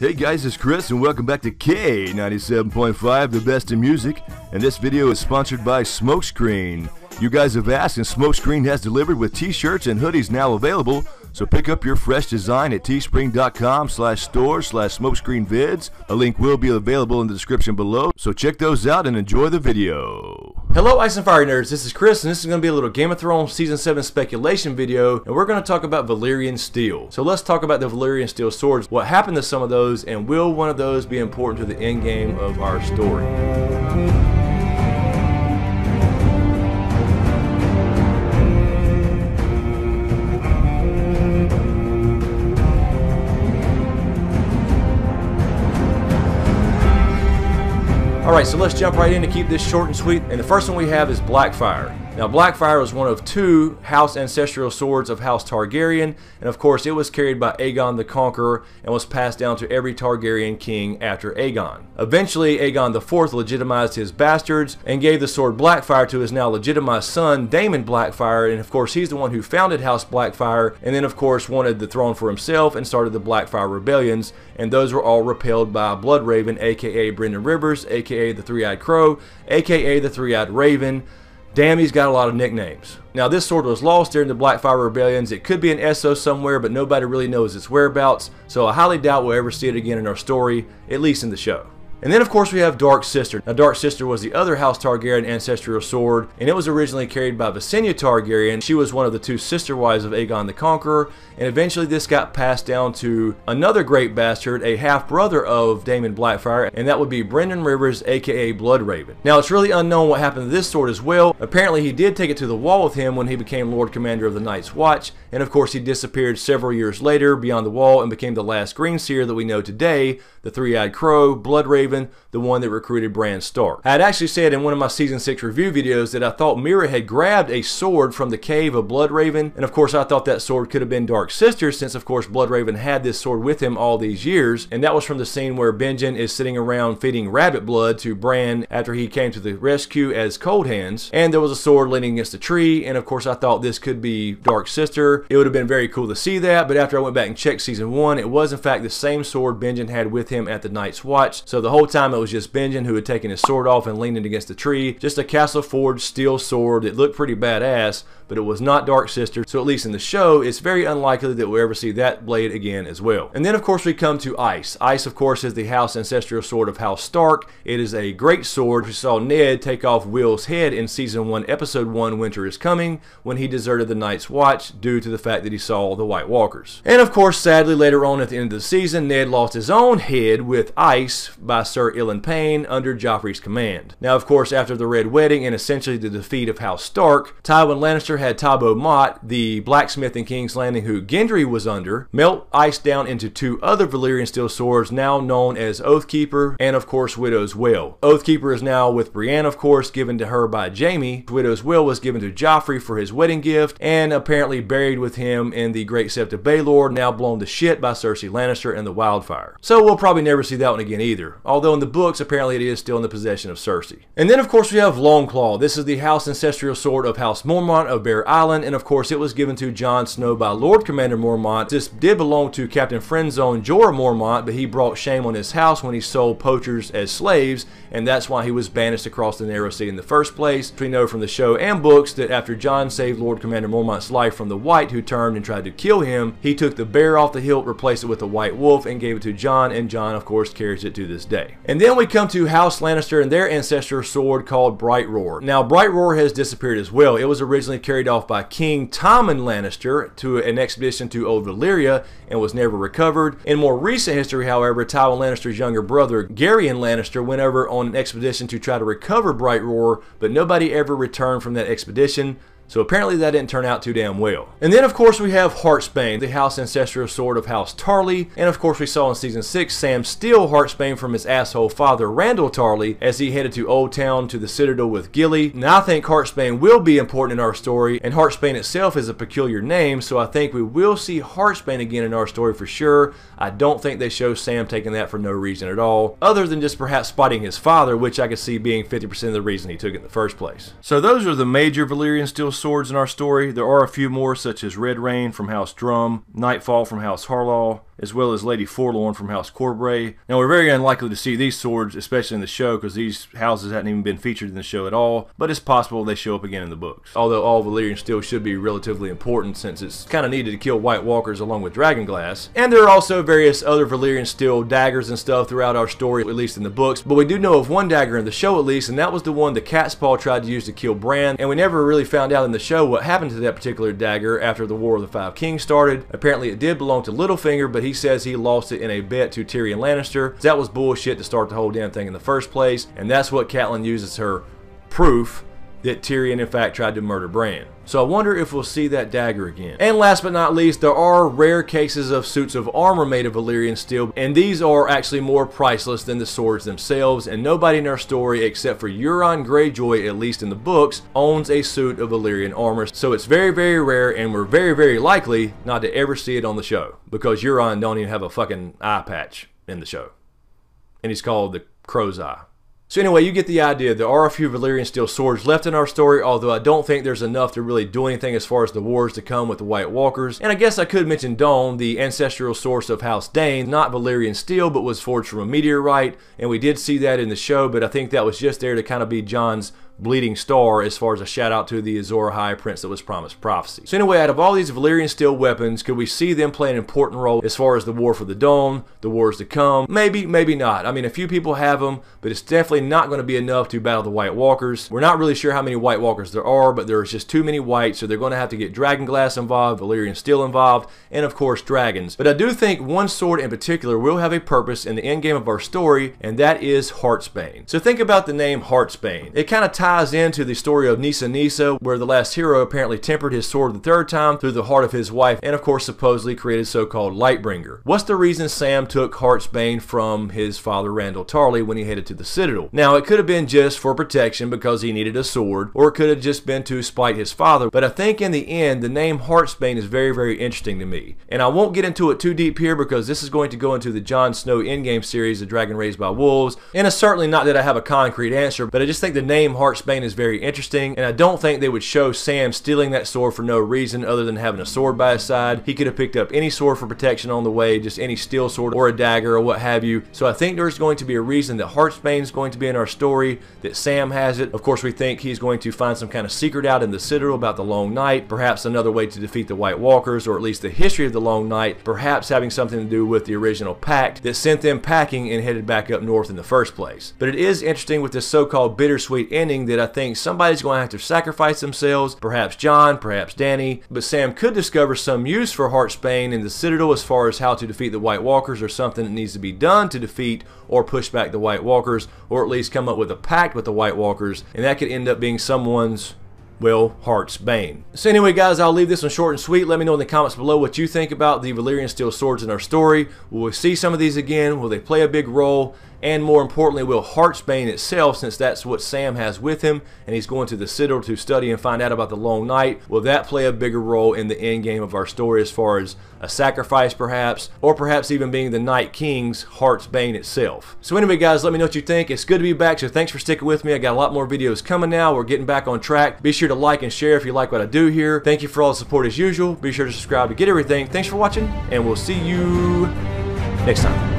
Hey guys, it's Chris and welcome back to K97.5, the best in music. And this video is sponsored by Smokescreen. You guys have asked and Smokescreen has delivered with t-shirts and hoodies now available. So pick up your fresh design at teespring.com slash store slash smokescreenvids. A link will be available in the description below, so check those out and enjoy the video. Hello Ice and Fire Nerds, this is Chris and this is going to be a little Game of Thrones Season 7 speculation video and we're going to talk about Valyrian Steel. So let's talk about the Valyrian Steel swords, what happened to some of those and will one of those be important to the end game of our story. Alright, so let's jump right in to keep this short and sweet. And the first one we have is Blackfyre. Now, Blackfyre was one of two house ancestral swords of House Targaryen, and of course, it was carried by Aegon the Conqueror and was passed down to every Targaryen king after Aegon. Eventually, Aegon IV legitimized his bastards and gave the sword Blackfyre to his now legitimized son, Daemon Blackfyre, and of course, he's the one who founded House Blackfyre, and then, of course, wanted the throne for himself and started the Blackfyre rebellions, and those were all repelled by Bloodraven, aka Brynden Rivers, aka the Three-Eyed Crow, aka the Three-Eyed Raven. Damn, he's got a lot of nicknames. Now, this sword was lost during the Blackfyre Rebellions. It could be an Essos somewhere, but nobody really knows its whereabouts, so I highly doubt we'll ever see it again in our story, at least in the show. And then, of course, we have Dark Sister. Now, Dark Sister was the other House Targaryen ancestral sword, and it was originally carried by Visenya Targaryen. She was one of the two sister wives of Aegon the Conqueror, and eventually this got passed down to another great bastard, a half-brother of Daemon Blackfyre, and that would be Brynden Rivers, aka Bloodraven. Now, it's really unknown what happened to this sword as well. Apparently, he did take it to the wall with him when he became Lord Commander of the Night's Watch, and of course, he disappeared several years later beyond the wall and became the last Green Seer that we know today, the Three-Eyed Crow, Bloodraven, the one that recruited Bran Stark. I had actually said in one of my Season 6 review videos that I thought Meera had grabbed a sword from the cave of Bloodraven, and of course I thought that sword could have been Dark Sister since of course Bloodraven had this sword with him all these years, and that was from the scene where Benjen is sitting around feeding rabbit blood to Bran after he came to the rescue as Cold Hands, and there was a sword leaning against a tree, and of course I thought this could be Dark Sister. It would have been very cool to see that, but after I went back and checked Season 1, it was in fact the same sword Benjen had with him at the Night's Watch, so the whole time it was just Benjen who had taken his sword off and leaned it against a tree. Just a Castle Forge steel sword. It looked pretty badass, but it was not Dark Sister, so at least in the show, it's very unlikely that we'll ever see that blade again as well. And then of course we come to Ice. Ice of course is the House Ancestral Sword of House Stark. It is a great sword. We saw Ned take off Will's head in Season 1, Episode 1, Winter is Coming, when he deserted the Night's Watch due to the fact that he saw the White Walkers. And of course, sadly, later on at the end of the season, Ned lost his own head with Ice by Sir Ilyn Payne under Joffrey's command. Now, of course, after the Red Wedding and essentially the defeat of House Stark, Tywin Lannister had Tobho Mott, the blacksmith in King's Landing who Gendry was under, melt Ice down into two other Valyrian steel swords now known as Oathkeeper and, of course, Widow's Wail. Oathkeeper is now with Brienne, of course, given to her by Jaime. Widow's Wail was given to Joffrey for his wedding gift and apparently buried with him in the Great Sept of Baelor, now blown to shit by Cersei Lannister and the Wildfire. So we'll probably never see that one again either, although in the books apparently it is still in the possession of Cersei. And then of course we have Longclaw. This is the House Ancestral Sword of House Mormont of Bear Island, and of course it was given to Jon Snow by Lord Commander Mormont. This did belong to Captain Friendzone Jorah Mormont, but he brought shame on his house when he sold poachers as slaves, and that's why he was banished across the Narrow Sea in the first place. We know from the show and books that after Jon saved Lord Commander Mormont's life from the White who turned and tried to kill him, he took the bear off the hilt, replaced it with a white wolf, and gave it to Jon, and Jon of course carries it to this day. And then we come to House Lannister and their ancestor sword called Brightroar. Now Brightroar has disappeared as well. It was originally carried off by King Tommen Lannister to an expedition to Old Valyria and was never recovered. In more recent history, however, Tywin Lannister's younger brother, Gerion Lannister, went over on an expedition to try to recover Brightroar, but nobody ever returned from that expedition. So apparently that didn't turn out too damn well. And then of course we have Heartsbane, the House Ancestral Sword of House Tarly. And of course we saw in Season 6 Sam steal Heartsbane from his asshole father Randyll Tarly as he headed to Oldtown to the Citadel with Gilly. Now I think Heartsbane will be important in our story and Heartsbane itself is a peculiar name so I think we will see Heartsbane again in our story for sure. I don't think they show Sam taking that for no reason at all other than just perhaps spotting his father which I could see being 50% of the reason he took it in the first place. So those are the major Valyrian Steel swords in our story. There are a few more, such as Red Rain from House Drumm, Nightfall from House Harlaw, as well as Lady Forlorn from House Corbray. Now, we're very unlikely to see these swords, especially in the show, because these houses hadn't even been featured in the show at all, but it's possible they show up again in the books. Although all Valyrian steel should be relatively important since it's kind of needed to kill White Walkers along with Dragon Glass. And there are also various other Valyrian steel daggers and stuff throughout our story, at least in the books, but we do know of one dagger in the show at least, and that was the one the Catspaw tried to use to kill Bran, and we never really found out in the show what happened to that particular dagger after the War of the Five Kings started. Apparently it did belong to Littlefinger, but he says he lost it in a bet to Tyrion Lannister. That was bullshit to start the whole damn thing in the first place, and that's what Catelyn uses her proof that Tyrion in fact tried to murder Bran. So I wonder if we'll see that dagger again. And last but not least, there are rare cases of suits of armor made of Valyrian steel, and these are actually more priceless than the swords themselves, and nobody in our story except for Euron Greyjoy, at least in the books, owns a suit of Valyrian armor. So it's very, very rare, and we're very, very likely not to ever see it on the show, because Euron don't even have a fucking eye patch in the show. And he's called the Crow's Eye. So anyway, you get the idea. There are a few Valyrian steel swords left in our story, although I don't think there's enough to really do anything as far as the wars to come with the White Walkers. And I guess I could mention Dawn, the ancestral source of House Dayne, not Valyrian steel, but was forged from a meteorite, and we did see that in the show, but I think that was just there to kind of be Jon's bleeding star as far as a shout out to the Azor Ahai Prince that was promised prophecy. So anyway, out of all these Valyrian steel weapons, could we see them play an important role as far as the war for the Dawn, the wars to come? Maybe, maybe not. I mean, a few people have them, but it's definitely not going to be enough to battle the White Walkers. We're not really sure how many White Walkers there are, but there's just too many white, so they're going to have to get Dragon Glass involved, Valyrian steel involved, and of course dragons. But I do think one sword in particular will have a purpose in the end game of our story, and that is Heartsbane. So think about the name Heartsbane. It kind of ties into the story of Nissa Nissa, where the last hero apparently tempered his sword the third time through the heart of his wife, and of course supposedly created so-called Lightbringer. What's the reason Sam took Heartsbane from his father Randyll Tarly when he headed to the Citadel? Now, it could have been just for protection because he needed a sword, or it could have just been to spite his father, but I think in the end, the name Heartsbane is very, very interesting to me. And I won't get into it too deep here because this is going to go into the Jon Snow endgame series, The Dragon Raised by Wolves, and it's certainly not that I have a concrete answer, but I just think the name Heartsbane is very interesting, and I don't think they would show Sam stealing that sword for no reason other than having a sword by his side. He could have picked up any sword for protection on the way, just any steel sword or a dagger or what have you. So I think there's going to be a reason that Heartsbane is going to be in our story, that Sam has it. Of course, we think he's going to find some kind of secret out in the Citadel about the Long Night, perhaps another way to defeat the White Walkers, or at least the history of the Long Night, perhaps having something to do with the original pact that sent them packing and headed back up north in the first place. But it is interesting with this so-called bittersweet ending that I think somebody's going to have to sacrifice themselves, perhaps Jon, perhaps Dany, but Sam could discover some use for Heartsbane in the Citadel as far as how to defeat the White Walkers or something that needs to be done to defeat or push back the White Walkers, or at least come up with a pact with the White Walkers, and that could end up being someone's well, Heartsbane. So anyway, guys, I'll leave this one short and sweet. Let me know in the comments below what you think about the Valyrian steel swords in our story. Will we see some of these again? Will they play a big role? And more importantly, will Heartsbane itself, since that's what Sam has with him, and he's going to the Citadel to study and find out about the Long Night, will that play a bigger role in the end game of our story as far as a sacrifice perhaps, or perhaps even being the Night King's Heartsbane itself? So anyway, guys, let me know what you think. It's good to be back, so thanks for sticking with me. I got a lot more videos coming now. We're getting back on track. Be sure to like and share if you like what I do here. Thank you for all the support as usual. Be sure to subscribe to get everything. Thanks for watching, and we'll see you next time.